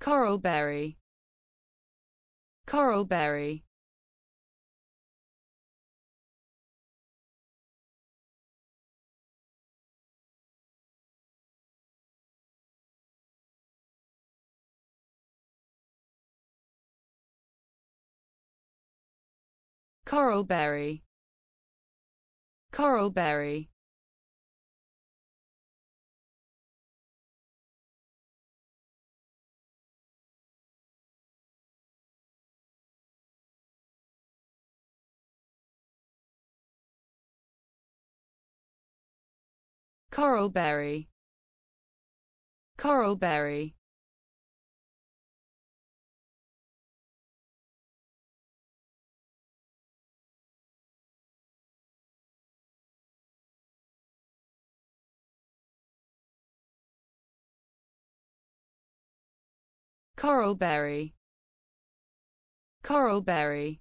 Coralberry. Coralberry. Coralberry. Coralberry Coralberry. Coralberry. Coralberry. Coralberry